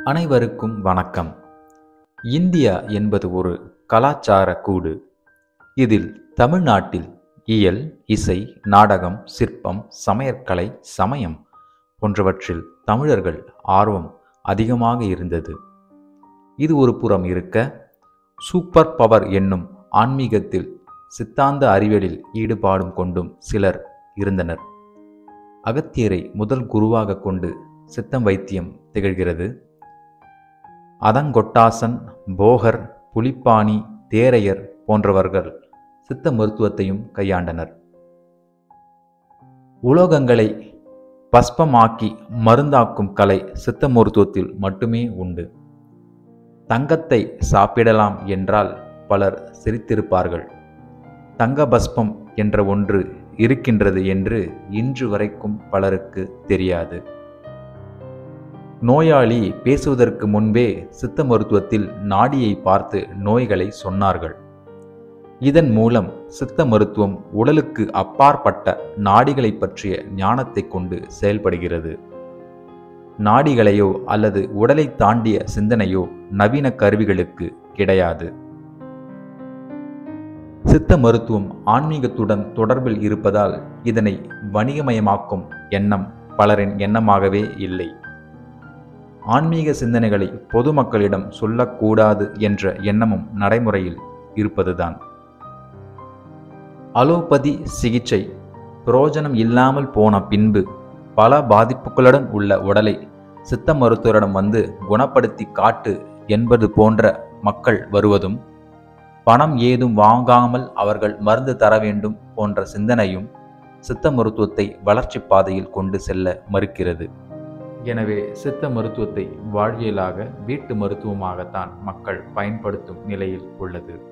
அனைவருக்கும் வணக்கம். இந்தியா என்பது ஒரு கலாச்சார கூடு. இதில் தமிழ்நாட்டில் இயல் இசை நாடகம் சிற்பம் சமையற்கலை சமயம் போன்றவற்றில் தமிழர்கள் ஆர்வம் அதிகமாக இருந்தது. இது ஒரு புறம் இருக்க சூப்பர் பவர் என்னும் ஆன்மீகத்தில் சித்தாந்த அறிவியலில் ஈடுபாடும் கொண்டும் சிலர் இருந்தனர். அகத்தியரை முதல் குருவாக கொண்டு சித்தம் வைத்தியம் திகழ்கிறது. அதங்கொட்டாசன் போகர் புலிப்பாணி தேரையர் போன்றவர்கள் சித்த மருத்துவத்தையும் கையாண்டனர். உலோகங்களை பஸ்பமாக்கி மருந்தாக்கும் கலை சித்த மருத்துவத்தில் மட்டுமே உண்டு. தங்கத்தை சாப்பிடலாம் என்றால் பலர் சிரித்திருப்பார்கள். தங்க பஸ்பம் என்ற ஒன்று இருக்கின்றது என்று இன்று வரைக்கும் பலருக்கு தெரியாது. நோயாளி பேசுவதற்கு முன்பே சித்த மருத்துவத்தில் நாடியை பார்த்து நோய்களை சொன்னார்கள். இதன் மூலம் சித்த மருத்துவம் உடலுக்கு அப்பாற்பட்ட நாடிகளை பற்றிய ஞானத்தை கொண்டு செயல்படுகிறது. நாடிகளையோ அல்லது உடலை தாண்டிய சிந்தனையோ நவீன கருவிகளுக்கு கிடையாது. சித்த மருத்துவம் ஆன்மீகத்துடன் தொடர்பில் இருப்பதால் இதனை வணிகமயமாக்கும் எண்ணம் பலரின் எண்ணமாகவே இல்லை. ஆன்மீக சிந்தனைகளை பொதுமக்களிடம் சொல்லக்கூடாது என்ற எண்ணமும் நடைமுறையில் இருப்பதுதான். அலோபதி சிகிச்சை பிரயோஜனம் இல்லாமல் போன பின்பு பல பாதிப்புகளுடன் உள்ள உடலை சித்த மருத்துவரிடம் வந்து குணப்படுத்தி காட்டு என்பது போன்ற மக்கள் வருவதும் பணம் ஏதும் வாங்காமல் அவர்கள் மருந்து தர வேண்டும் போன்ற சிந்தனையும் சித்த மருத்துவத்தை வளர்ச்சி பாதையில் கொண்டு செல்ல மறுக்கிறது. எனவே சித்த மருத்துவத்தை வாழ்வியலாக வீட்டு மருத்துவமாகத்தான் மக்கள் பயன்படுத்தும் நிலையில் உள்ளது.